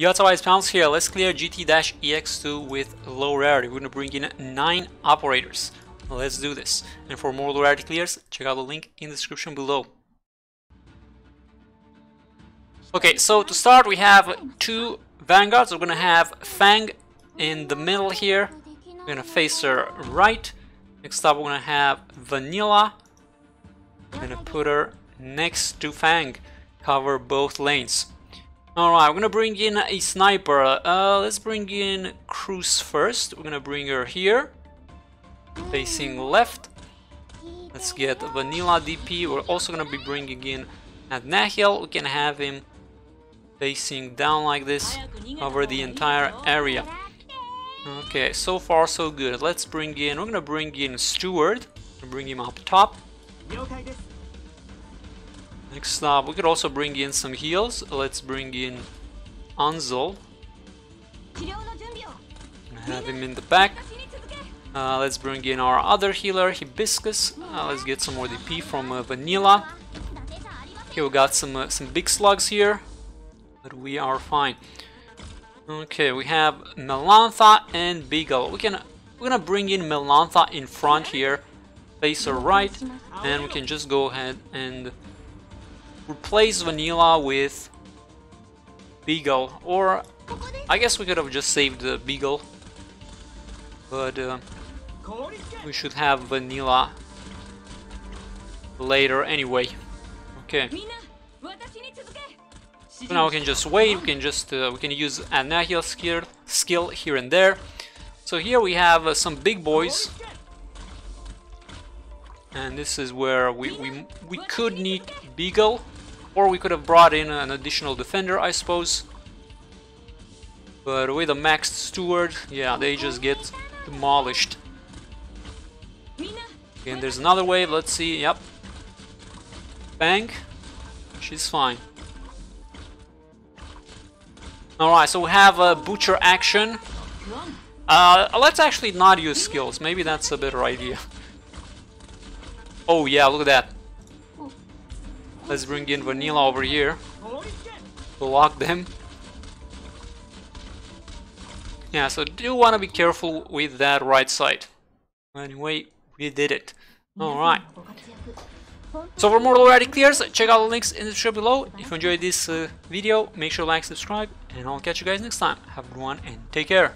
What's Pounds here. Let's clear GT-EX2 with low rarity. We're gonna bring in 9 operators. Let's do this. And for more low rarity clears, check out the link in the description below. Okay, so to start we have two vanguards. We're gonna have Fang in the middle here. We're gonna face her right. Next up we're gonna have Vanilla. We're gonna put her next to Fang. Cover both lanes. Alright, we're gonna bring in a sniper. Uh, let's bring in Kroos first. We're gonna bring her here. Facing left. Let's get Vanilla DP. We're also gonna be bringing in at. We can have him facing down like this. over the entire area. Okay, so far so good. Let's bring in, we're gonna bring in Steward. Bring him up top. Next up, we could also bring in some heals. Let's bring in Ansel. Have him in the back. Uh, let's bring in our other healer, Hibiscus. Uh, let's get some more DP from uh, Vanilla. Okay, we got some uh, some big slugs here, but we are fine. Okay, we have Melantha and Beagle. We can we're gonna bring in Melantha in front here, face her right, and we can just go ahead and replace Vanilla with Beagle, or I guess we could have just saved the Beagle, but uh, we should have Vanilla later anyway. Okay. So now we can just wait, we can just uh, we can use Anahil skill, skill here and there. So here we have uh, some big boys. And this is where we, we, we could need Beagle or we could have brought in an additional defender, I suppose. But with a maxed steward, yeah, they just get demolished. And there's another wave, let's see, yep. Bang. She's fine. Alright, so we have a butcher action. Uh, let's actually not use skills, maybe that's a better idea. Oh yeah, look at that. Let's bring in Vanilla over here. Block them. Yeah, so do want to be careful with that right side. Anyway, we did it. Alright. So for more already clears, check out the links in the description below. If you enjoyed this uh, video, make sure to like, subscribe, and I'll catch you guys next time. Have a good one and take care.